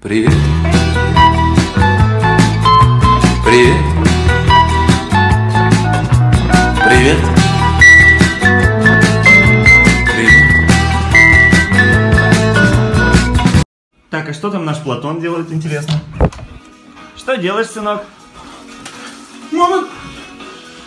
Привет. Привет. Привет. Привет. Так, а что там наш Платон делает, интересно? Что делаешь, сынок? Мама,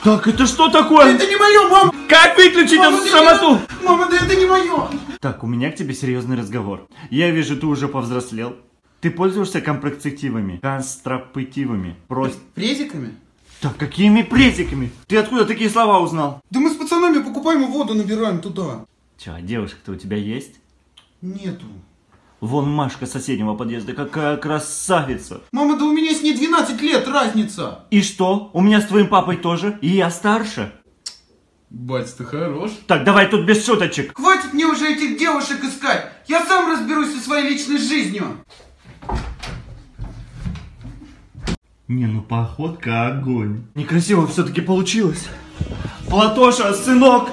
Так, это что такое? это не мое, мама! Как выключить Мама, эту самоту? не- Мама, да это не мое! Так, у меня к тебе серьезный разговор. Я вижу, ты уже повзрослел. Ты пользуешься компроцептивами, контрацептивами. Просто... Презиками? Так, какими презиками? Ты откуда такие слова узнал? Да мы с пацанами покупаем и воду набираем туда. Че, а девушка-то у тебя есть? Нету. Вон Машка соседнего подъезда, какая красавица. Мама, да у меня с ней 12 лет разница. И что? У меня с твоим папой тоже, и я старше. Бать, ты хорош. Так, давай тут без шуточек. Хватит мне уже этих девушек искать. Я сам разберусь со своей личной жизнью. Не, ну походка огонь. Некрасиво все-таки получилось. Платоша, сынок!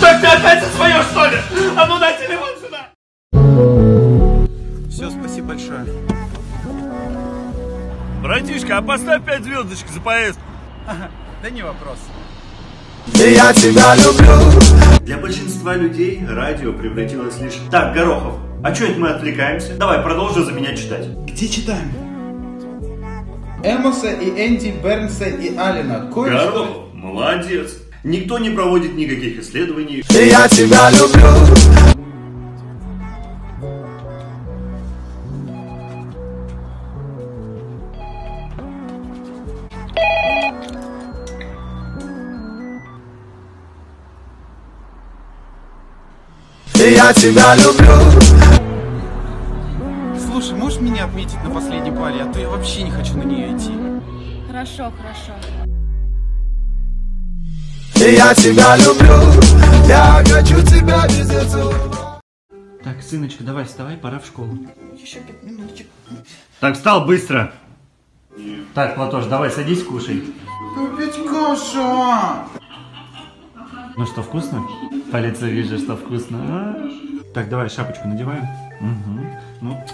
Так ты опять за свое, что ли? А ну дай телефон сюда! Все, спасибо большое. Братишка, а поставь 5 звездочек за поездку. Да не вопрос. Для большинства людей радио превратилось лишь... Так, Горохов, а что это мы отвлекаемся? Давай, продолжи за меня читать. Где читаем? Эмоса и Энди Бернса и Алина. Кое-что... Горохов, молодец. Никто не проводит никаких исследований. Я тебя люблю. Я тебя люблю. Слушай, можешь меня отметить на последней паре, а то я вообще не хочу на нее идти. Хорошо, хорошо. Я тебя люблю. Я хочу тебя везде целовать. Так, сыночка, давай вставай, пора в школу. Так, встал быстро. Так, Платош, давай садись, кушай. Опять каша. Ну что, вкусно? По лицу вижу, что вкусно. А? Так, давай шапочку надеваем. Угу. Ну,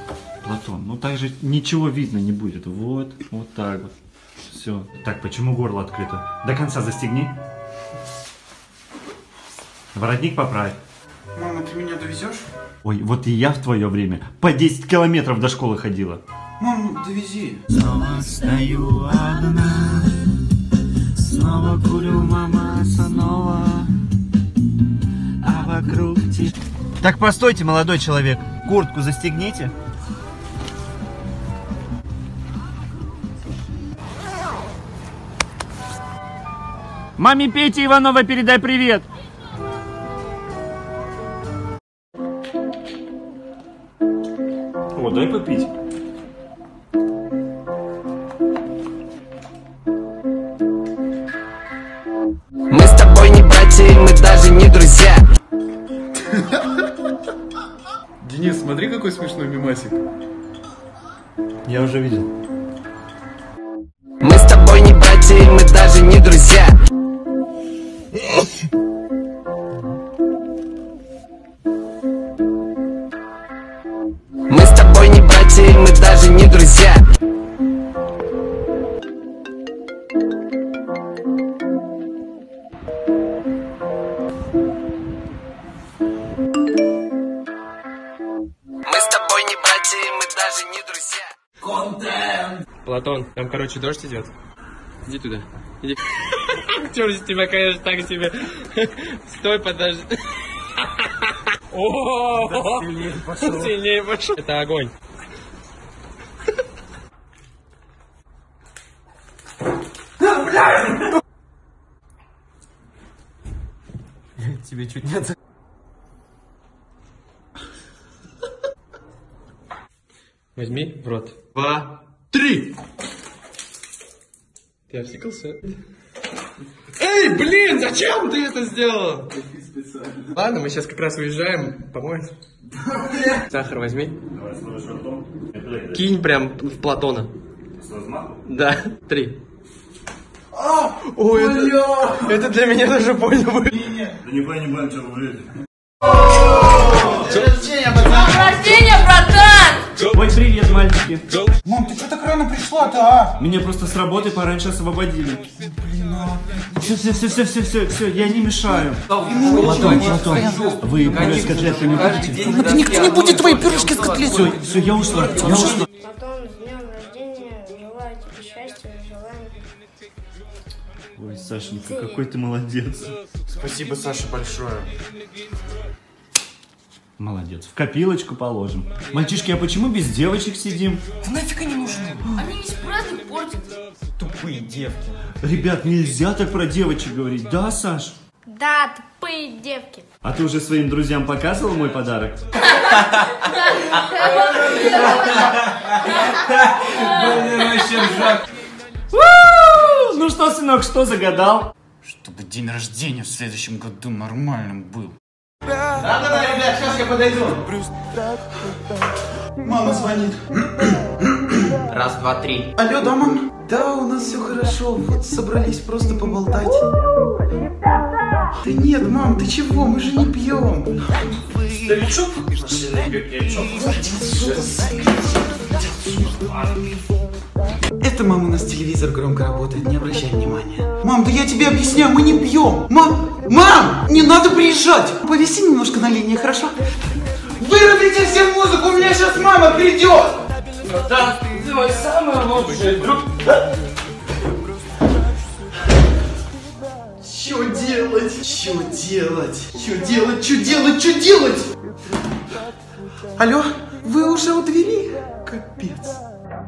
Платон, ну так же ничего видно не будет. Вот, вот так вот. Все. Так, почему горло открыто? До конца застегни. Воротник поправь. Мама, ты меня довезешь? Ой, вот и я в твое время по 10 километров до школы ходила. Мам, ну довези. Снова стою одна, снова курю, мама, снова, вокруг тебя... Так постойте, молодой человек, куртку застегните. Маме Пети Иванова передай привет. О, дай попить. Смотри, какой смешной мимасик. Я уже видел. Мы с тобой не братья, и мы даже не друзья. Мы с тобой не братья, и мы даже не друзья. Платон, там, короче, дождь идет. Иди туда. Иди. Чёрт из тебя, конечно, так себе. Стой, подожди. О, сильнее пошел. Сильнее пошел. Это огонь. Тебе чуть не от... Возьми в рот. Два, три! Ты обсикался? Эй, блин, зачем ты это сделал? Ладно, мы сейчас как раз уезжаем, помоемся. Сахар возьми. Кинь прям в Платона. Да, три. Ой, это, это для меня даже больно было. Да не понимаю, что вы! Ой, привет, мальчики. Мам, ты что так рано пришла-то, а? Меня просто с работы пораньше освободили. Все, все, все, все, все, все, все, я не мешаю. Платон, Платон, вы пюре с котлетками будете? Никто не будет твои пюрешки с котлетой. Все, все, я ушла, я ушла. Потом с днем рождения желаю тебе счастья, желаю Ой, Сашенька, какой ты молодец. Спасибо, Саша, большое. Молодец. В копилочку положим. Мальчишки, а почему без девочек сидим? Они весь праздник портят. Ребят, нельзя так про девочек говорить, да, Саш? Да, тупые девки. А ты уже своим друзьям показывал мой подарок? Ну что, сынок, что загадал? Чтобы день рождения в следующем году нормальным был. Да-да-да, ребят, сейчас я подойду. Мама звонит. Раз, два, три. Алло, да, мам? Да, у нас все хорошо. Вот собрались просто поболтать. Да нет, мам, ты чего? Мы же не пьем. Это, мам, у нас телевизор громко работает, не обращай внимания. Мам, да я тебе объясняю, мы не пьем. Мам, мам, не надо приезжать. Повиси немножко на линии, хорошо? Вырубите все музыку, у меня сейчас мама придет. Что делать? Что делать? Что делать? Что делать? Что делать? Алло, вы уже у двери? Капец.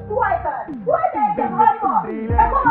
Сколько? Сколько я тебе говорю?